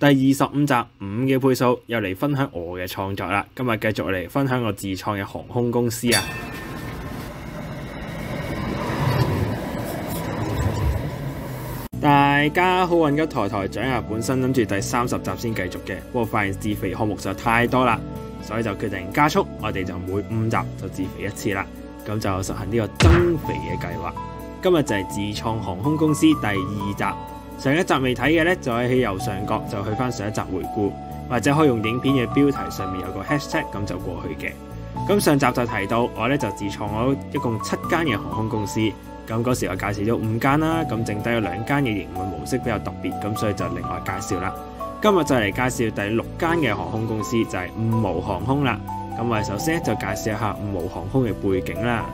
第二十五集五嘅倍數又嚟分享我嘅創作啦，今日繼續嚟分享我自創嘅航空公司啊！大家好運吉台台長啊，本身諗住第三十集先繼續嘅，不過發現自肥項目實在太多啦，所以就決定加速，我哋就每五集就自肥一次啦，咁就實行呢個增肥嘅計劃。今日就係自創航空公司第二集。上一集未睇嘅呢，就喺右上角就去翻上一集回顾，或者可以用影片嘅标题上面有个 hashtag 咁就过去嘅。咁上集就提到我呢就自创咗一共七间嘅航空公司，咁嗰时我介绍咗五间啦，咁剩低有两间嘅营运模式比较特别，咁所以就另外介绍啦。今日就嚟介绍第六间嘅航空公司，就系五毛航空啦。咁我哋首先就介绍一下五毛航空嘅背景啦。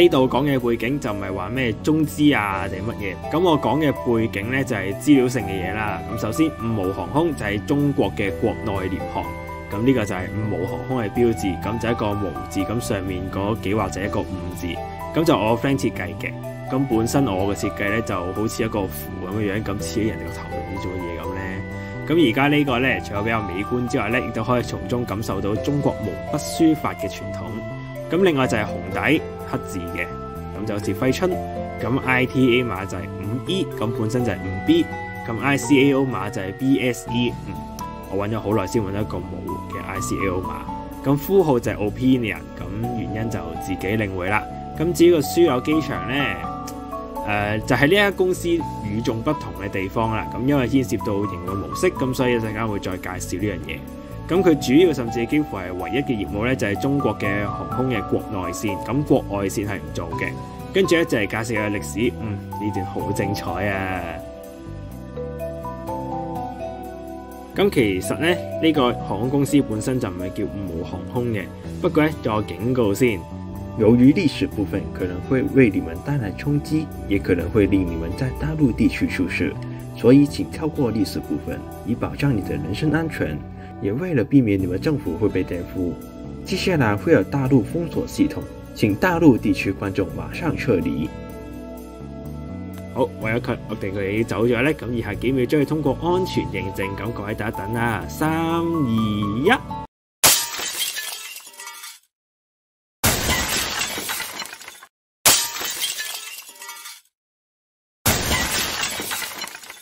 呢度講嘅背景就唔係話咩中資啊定乜嘢，咁我講嘅背景呢，就係資料性嘅嘢啦。咁首先五毛航空就係中國嘅國內廉航，咁呢個就係五毛航空嘅標誌，咁就一個毛字，咁上面嗰幾畫就一個五字，咁就我 friend 設計嘅。咁本身我嘅設計呢，就好似一個符咁嘅樣，咁似喺人哋個頭度做嘢咁呢。咁而家呢個呢，除咗比較美觀之外呢，亦都可以從中感受到中國毛筆書法嘅傳統。咁另外就係紅底黑字嘅，咁就好似揮春。咁 ITA 碼就係五 E，咁本身就係五 B。咁 ICAO 碼就係 BSE。嗯，我揾咗好耐先揾到一個冇嘅 ICAO 碼。咁呼號就係 Opinion，咁原因就自己領會啦。咁至於個樞紐機場呢，誒、就係呢間公司與眾不同嘅地方啦。咁因為牽涉到營運模式，咁所以一陣間會再介紹呢樣嘢。咁佢主要甚至幾乎係唯一嘅業務咧，就係中國嘅航空嘅國內線，咁國外線係唔做嘅。跟住咧就係介紹嘅歷史，嗯，呢段好精彩啊！咁其實咧呢個航空公司本身就唔係叫五毛航空嘅，不過咧再警告先，由於歷史部分可能會為你們帶來衝擊，也可能會令你們在大陸地区出事，所以請跳過歷史部分，以保障你的人身安全。也为了避免你们政府会被颠覆，接下来会有大陆封锁系统，请大陆地区观众马上撤离。好，我有佢，我哋佢走咗咧，咁以下几秒將要通过安全认证，咁各位等一等啦，三二一。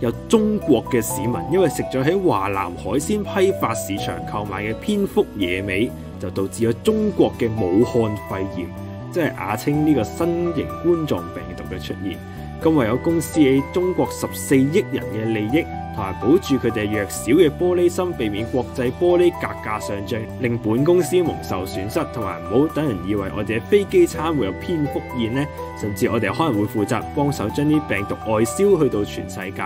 有中國嘅市民因為食咗喺華南海鮮批發市場購買嘅蝙蝠野味，就導致咗中國嘅武漢肺炎，即係雅稱呢個新型冠狀病毒嘅出現。咁唯有公司喺中國十四億人嘅利益。同埋保住佢哋弱小嘅玻璃心，避免國際玻璃價格上漲，令本公司蒙受損失，同埋唔好等人以為我哋嘅飛機餐會有蝙蝠宴呢，甚至我哋可能會負責幫手將啲病毒外銷去到全世界。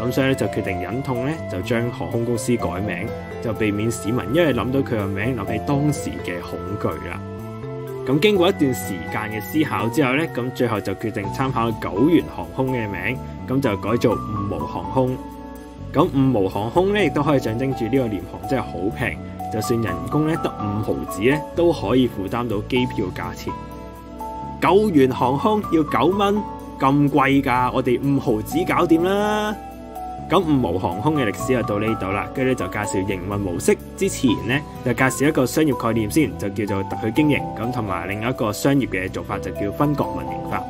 咁所以咧就決定忍痛咧就將航空公司改名，就避免市民因為諗到佢個名諗起當時嘅恐懼啦。咁經過一段時間嘅思考之後咧，咁最後就決定參考九元航空嘅名，咁就改做五毛航空。咁五毛航空咧，亦都可以象徵住呢個廉航真係好平，就算人工咧得五毫子咧，都可以負擔到機票價錢。九元航空要九蚊咁貴㗎，我哋五毫子搞掂啦。咁五毛航空嘅歷史就到呢度啦，跟住咧就介紹營運模式。之前咧就介紹一個商業概念先，就叫做特許經營。咁同埋另一個商業嘅做法就叫分國民營法。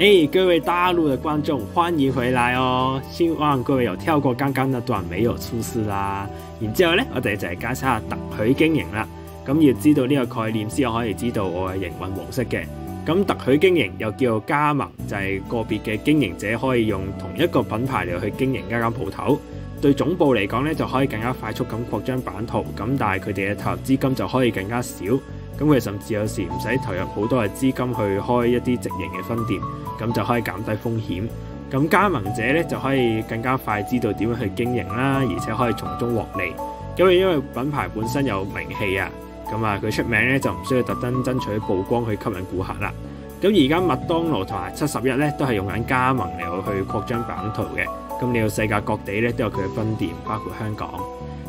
誒、hey，各位大陆的觀眾，歡迎回来哦！希望各位有跳過剛剛那段，没有出事啦。然之後咧，我哋就係介绍下特許經營啦。咁要知道呢個概念先可以知道我嘅營運模式嘅。咁特許經營又叫做加盟，就係、是、個別嘅經營者可以用同一個品牌嚟去經營一間鋪頭。對總部嚟講咧，就可以更加快速咁擴張版圖。咁但係佢哋嘅投入資金就可以更加少。咁佢甚至有時唔使投入好多嘅資金去開一啲直營嘅分店。咁就可以減低風險。咁加盟者咧就可以更加快知道點樣去經營啦，而且可以從中獲利。因為因為品牌本身有名氣啊，咁啊佢出名咧就唔需要特登爭取曝光去吸引顧客啦。咁而家麥當勞同埋七十一咧都係用緊加盟嚟去擴張版圖嘅。咁你到世界各地咧都有佢嘅分店，包括香港。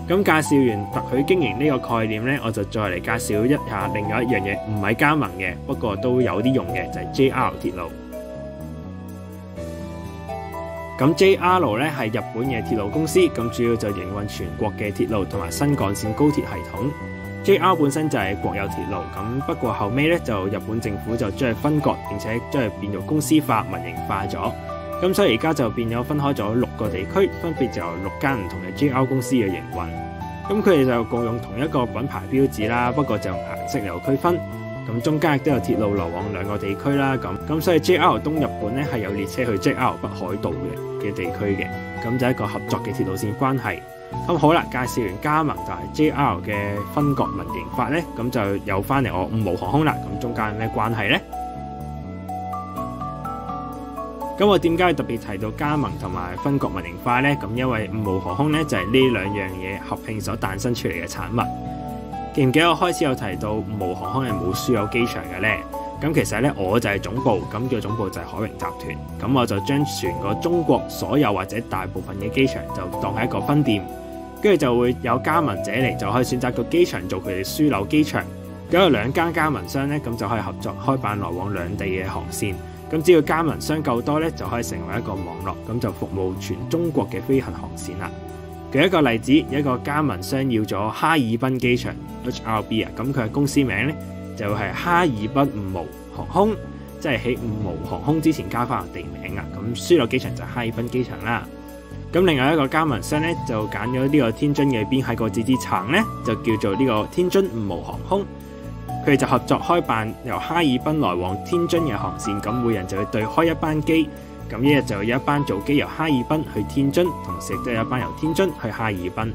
咁介紹完特許經營呢個概念咧，我就再嚟介紹一下另外一樣嘢，唔係加盟嘅，不過都有啲用嘅，就係 JR 鐵路。咁 JR 咧係日本嘅鐵路公司，咁主要就營運全國嘅鐵路同埋新幹線高鐵系統。JR 本身就係國有鐵路，咁不過後尾咧就日本政府就將佢分割，並且將佢變做公司化、民營化咗。咁所以而家就變咗分開咗六個地區，分別就六間唔同嘅 JR 公司嘅營運。咁佢哋就共用同一個品牌標誌啦，不過就顏色有區分。咁中間亦都有鐵路流往兩個地區啦。咁咁所以 JR 東日本咧係有列車去 JR 北海道嘅嘅地區嘅。咁就係一個合作嘅鐵路線關係。咁好啦，介紹完加盟就係 JR 嘅分國民營法咧，咁就有翻嚟我五毛航空啦。咁中間有咩關係呢？咁我點解特別提到加盟同埋分國民營化呢？咁因為五毛航空咧就係呢兩樣嘢合併所誕生出嚟嘅產物。記唔記得我開始有提到無航空係冇輸有機場嘅呢？咁其實咧我就係總部，咁叫總部就係海榮集團。咁我就將全個中國所有或者大部分嘅機場就當係一個分店，跟住就會有加盟者嚟，就可以選擇個機場做佢哋樞紐機場。咁有兩間加盟商咧，咁就可以合作開辦來往兩地嘅航線。咁只要加盟商夠多咧，就可以成為一個網絡，咁就服務全中國嘅飛行航線啦。舉一個例子，一個加盟商要咗哈爾濱機場 HRB 啊，咁佢嘅公司名咧就係哈爾濱五毛航空，即係喺五毛航空之前加翻個地名啊。咁樞紐機場就係哈爾濱機場啦。咁另外一個加盟商咧就揀咗呢個天津嘅邊喺個字字層咧，就叫做呢個天津五毛航空。佢哋就合作開辦由哈爾濱來往天津嘅航線，咁每人就會對開一班機，咁一日就有一班早機由哈爾濱去天津，同時亦都有一班由天津去哈爾濱，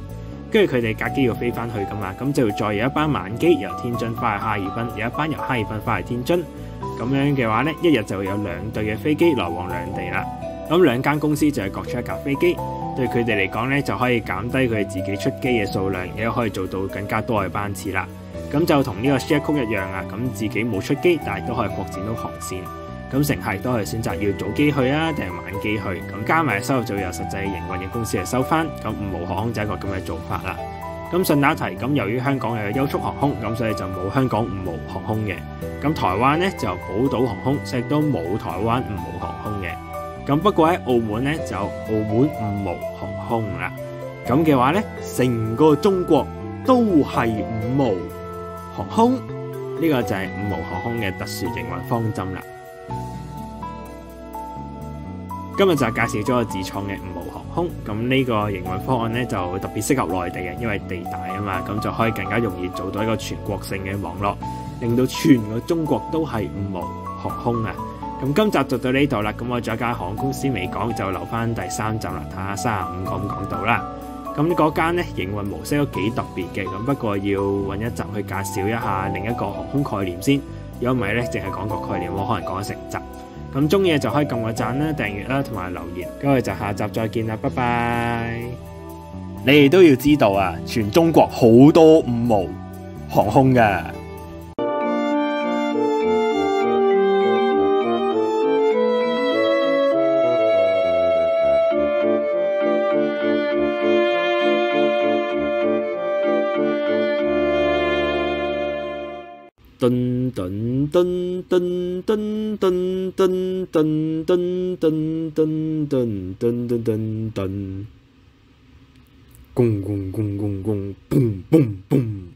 跟住佢哋隔機要飛翻去噶嘛，咁就再有一班晚機由天津翻去哈爾濱，有一班由哈爾濱翻去天津，咁樣嘅話呢，一日就會有兩隊嘅飛機來往兩地啦。咁兩間公司就係各出一架飛機，對佢哋嚟講呢，就可以減低佢哋自己出機嘅數量，亦都可以做到更加多嘅班次啦。咁就同呢個 ShareCode 一樣啊，咁自己冇出機，但係都可以擴展到航線。咁乘客都係選擇要早機去啊，定係晚機去。咁加埋收入就由實際營運嘅公司嚟收翻。咁五毛航空就係一個咁嘅做法啦。咁順打一提，咁由於香港有優速航空，咁所以就冇香港五毛航空嘅。咁台灣呢，就寶島航空，亦都冇台灣五毛航空嘅。咁不過喺澳門呢，就澳門五毛航空啦。咁嘅話呢，成個中國都係五毛航空，呢、這個就係五毛航空嘅特殊營運方針啦。今日就介紹咗個自創嘅五毛航空，咁呢個營運方案呢，就特別適合內地嘅，因為地大啊嘛，咁就可以更加容易做到一個全國性嘅網絡，令到全個中國都係五毛航空啊！咁今集就到呢度啦，咁我仲有間航空公司未講，就留翻第三集啦，睇下三十五講唔講到啦。咁嗰間咧營運模式都幾特別嘅，咁不過要揾一集去介紹一下另一個航空概念先。如果唔係咧，淨係講個概念，我可能講成集。咁中意就可以撳個讚啦、訂閱啦同埋留言。咁我哋就下集再見啦，拜拜！你哋都要知道啊，全中國好多五毛航空㗎。噔噔噔噔噔噔噔噔噔噔噔噔噔噔噔，咣咣咣咣咣，嘣嘣嘣。